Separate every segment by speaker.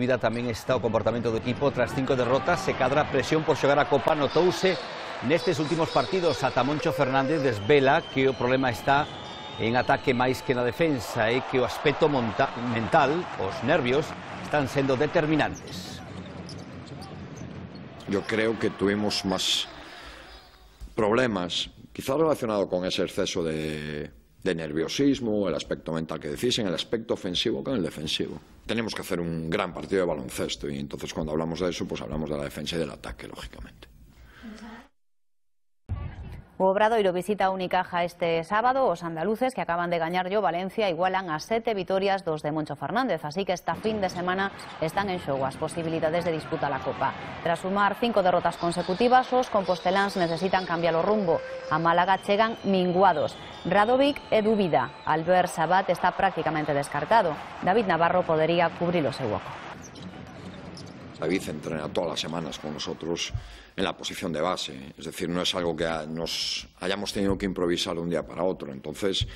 Speaker 1: Vida tamén está o comportamento do equipo tras cinco derrotas se cadra presión por xogar a Copa notouse nestes últimos partidos Atamoncho Fernández desvela que o problema está en ataque máis que na defensa e que o aspecto mental, os nervios, están sendo determinantes.
Speaker 2: Yo creo que tuvimos más problemas, quizá relacionado con ese exceso de de nerviosismo, el aspecto mental que decís, en el aspecto ofensivo con el defensivo. Tenemos que hacer un gran partido de baloncesto y entonces cuando hablamos de eso, pues hablamos de la defensa y del ataque, lógicamente.
Speaker 3: Obradoiro visita Unicaja este sábado. Os andaluces que acaban de gañar yo Valencia igualan a sete vitorias dos de Moncho Fernández. Así que esta fin de semana están en xogo as posibilidades de disputa la Copa. Tras sumar cinco derrotas consecutivas, os composteláns necesitan cambiar o rumbo. A Málaga chegan minguados. Radovic é dúbida. Albert Sabat está prácticamente descartado. David Navarro podería cubrir o seu oco.
Speaker 2: David entrena todas las semanas con nosotros en la posición de base. Es decir, no es algo que nos hayamos tenido que improvisar de un día para otro. Entonces,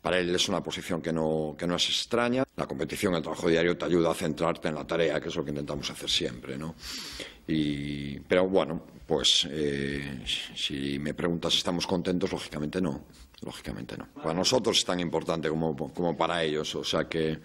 Speaker 2: para él es una posición que no, que no es extraña. La competición, el trabajo diario te ayuda a centrarte en la tarea, que es lo que intentamos hacer siempre. ¿no? Y, pero bueno, pues eh, si me preguntas si estamos contentos, lógicamente no. Lógicamente no. Para nosotros es tan importante como, como para ellos. O sea que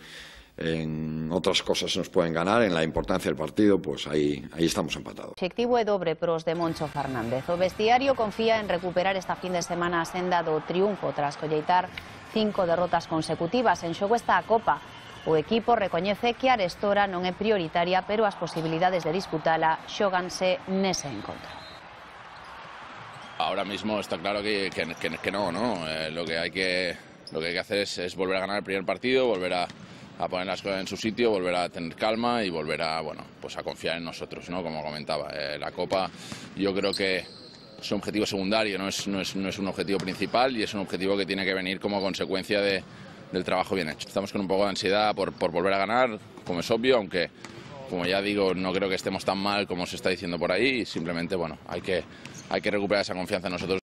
Speaker 2: en otras cosas nos pueden ganar, en la importancia del partido, pues ahí, ahí estamos empatados.
Speaker 3: Objetivo é dobre pros de Moncho Fernández. O vestiario confía en recuperar esta fin de semana a senda do triunfo tras colleitar cinco derrotas consecutivas. En xogo está a Copa. O equipo recoñece que a Arestora non é prioritaria, pero as posibilidades de disputala xoganse nese encontro.
Speaker 4: Ahora mismo está claro que, que, que, que no, ¿no? Eh, lo que hay que lo que hay que hacer es, es volver a ganar el primer partido, volver a, a poner las cosas en su sitio, volver a tener calma y volver a, bueno, pues a confiar en nosotros, ¿no? Como comentaba. Eh, la Copa yo creo que es un objetivo secundario, no es, no, es, no es un objetivo principal y es un objetivo que tiene que venir como consecuencia de, del trabajo bien hecho. Estamos con un poco de ansiedad por, por volver a ganar, como es obvio, aunque como ya digo, no creo que estemos tan mal como se está diciendo por ahí simplemente, bueno, hay que, hay que recuperar esa confianza en nosotros.